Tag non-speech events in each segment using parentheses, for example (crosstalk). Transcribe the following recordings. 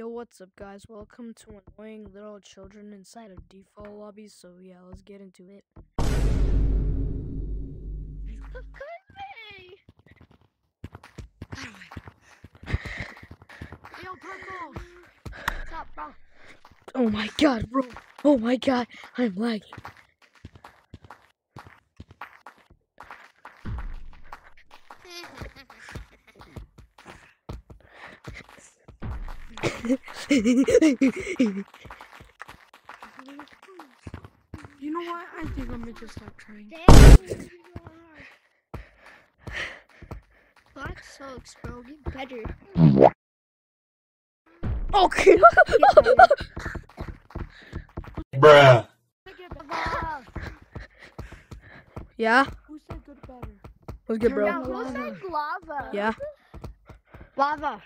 Yo, what's up, guys? Welcome to Annoying Little Children Inside of Default Lobby. So, yeah, let's get into it. Yo, purple. What's up, bro? Oh my god, bro. Oh my god, I'm lagging. You know what? I think I'm gonna just stop trying. Black sucks, bro. Get better. okay. Bruh. Yeah? Who said good better? What's good, bro? Now, who said lava? Yeah? Lava.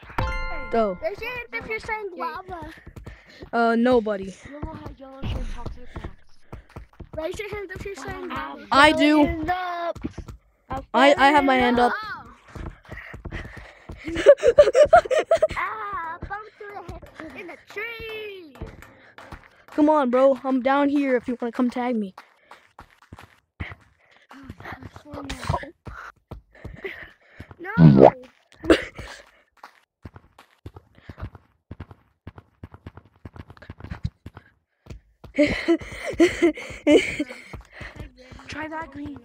Oh. Raise your hand if you're saying lava. Uh, nobody. Yellow had yellow shirt toxic max. Raise your hand if you're saying lava. I do. Hand up. I, I have my hand up. (laughs) (laughs) Ah, bump to the head in the tree. Come on, bro. I'm down here if you want to come tag me. No. (laughs) Try that green.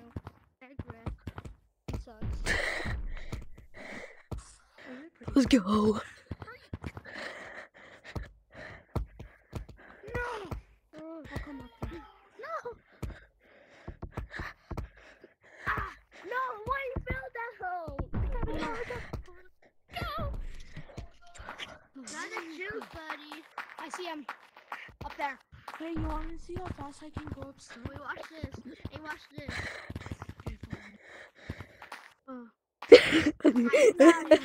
Let's go. I'll come up there. No. Ah, no, why you build that hole? I gotta go, gotta. Not a juice, buddy. I see him up there. Hey, you wanna see how fast I can go upstairs? Wait, watch this. Hey, watch this.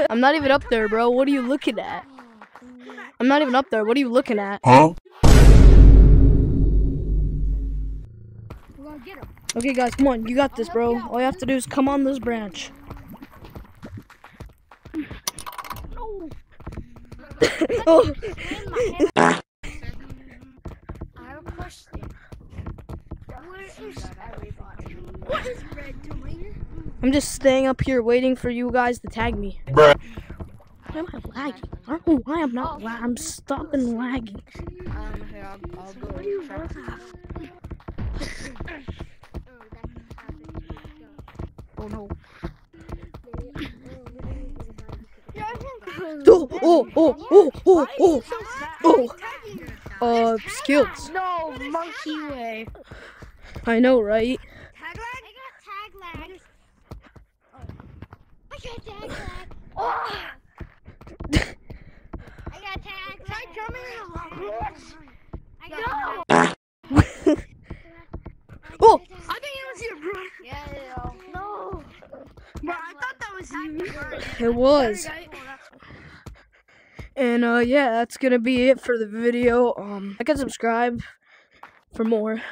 (laughs) I'm not even up there, bro. What are you looking at? I'm not even up there. What are you looking at? Huh? We're gonna get him. Okay, guys, come on. You got this, bro. All you have to do is come on this branch. (laughs) Oh, I have a question. Where is everybody? What is red doing? I'm just staying up here waiting for you guys to tag me. Bruh. Why am I lagging? I don't know why I'm not la- I'm stopping lagging. Um, here, I'll, I'll go. What do you try. want? Oh no. Oh, oh, oh, oh, oh, oh, oh. Uh, skills. No, monkey way. I know, right? Tag lag? I got tag lag. I got tag lag. Oh! I got tag lag. Try coming I got (laughs) Oh, I think it was your bro. Yeah, yeah, No. Bro, I thought that was you. it was. And uh, yeah, that's gonna be it for the video. Um, like and subscribe for more.